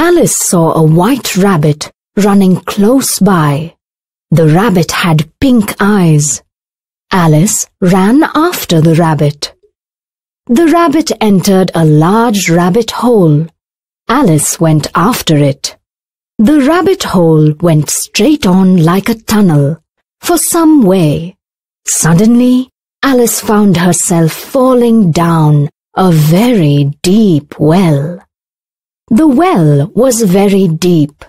Alice saw a white rabbit running close by. The rabbit had pink eyes. Alice ran after the rabbit. The rabbit entered a large rabbit hole. Alice went after it. The rabbit hole went straight on like a tunnel, for some way. Suddenly, Alice found herself falling down a very deep well. The well was very deep.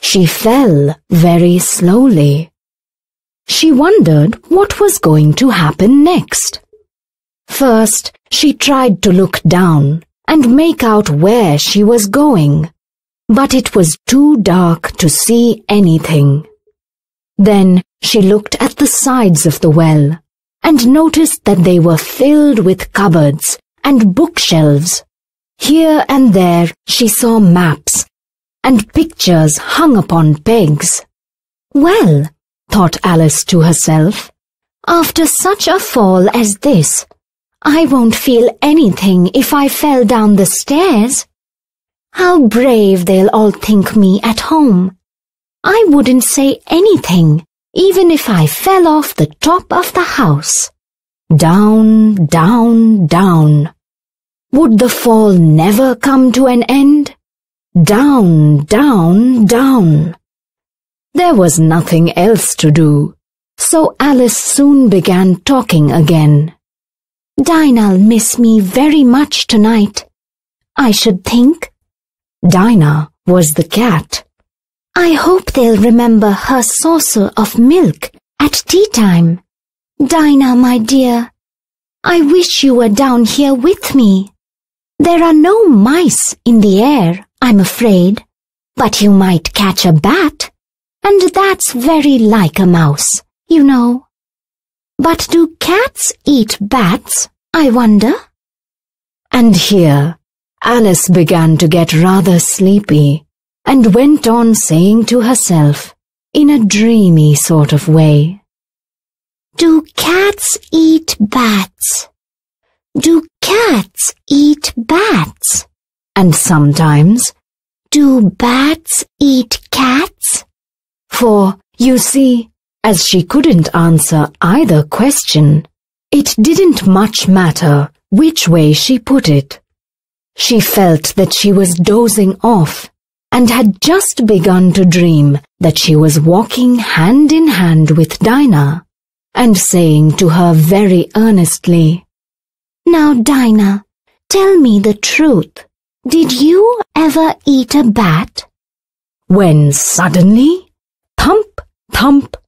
She fell very slowly. She wondered what was going to happen next. First, she tried to look down and make out where she was going, but it was too dark to see anything. Then she looked at the sides of the well and noticed that they were filled with cupboards and bookshelves. Here and there she saw maps and pictures hung upon pegs. Well, thought Alice to herself, after such a fall as this, I won't feel anything if I fell down the stairs. How brave they'll all think me at home. I wouldn't say anything, even if I fell off the top of the house. Down, down, down. Would the fall never come to an end? Down, down, down. There was nothing else to do, so Alice soon began talking again. Dinah'll miss me very much tonight. I should think. Dinah was the cat. I hope they'll remember her saucer of milk at tea time. Dinah, my dear, I wish you were down here with me. There are no mice in the air, I'm afraid, but you might catch a bat, and that's very like a mouse, you know. But do cats eat bats, I wonder? And here, Alice began to get rather sleepy and went on saying to herself, in a dreamy sort of way, Do cats eat bats? Do cats eat bats? And sometimes, do bats eat cats? For, you see, as she couldn't answer either question, it didn't much matter which way she put it. She felt that she was dozing off and had just begun to dream that she was walking hand in hand with Dinah and saying to her very earnestly, Now, Dinah, tell me the truth. Did you ever eat a bat? When suddenly, thump, thump,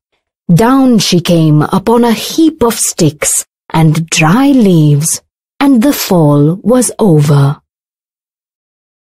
down she came upon a heap of sticks and dry leaves, and the fall was over.